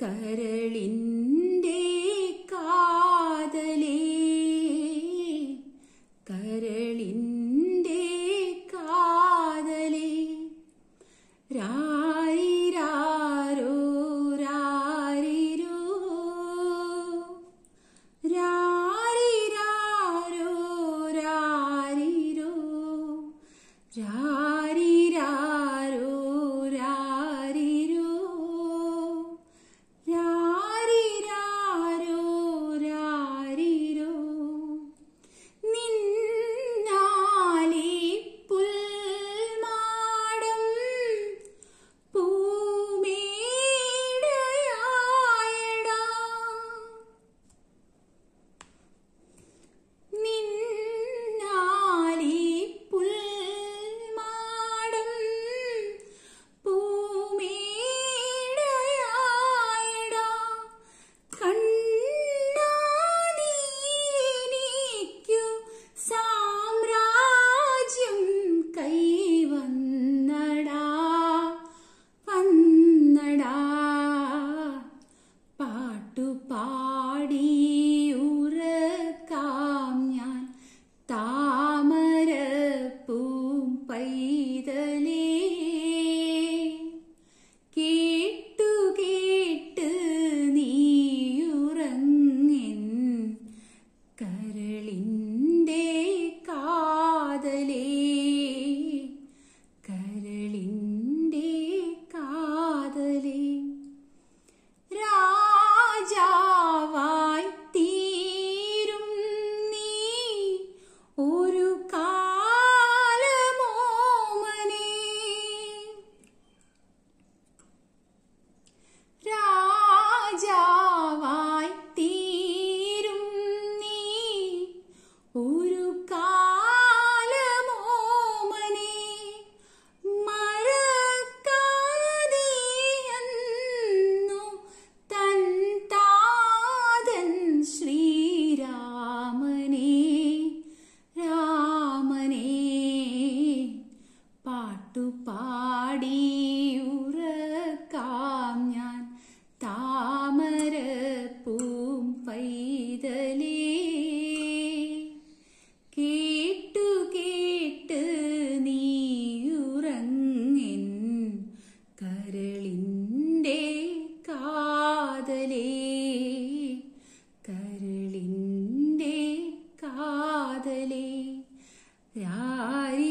കരളിൻ കാതലേ കരളിന്റെ കാതലേ രാരി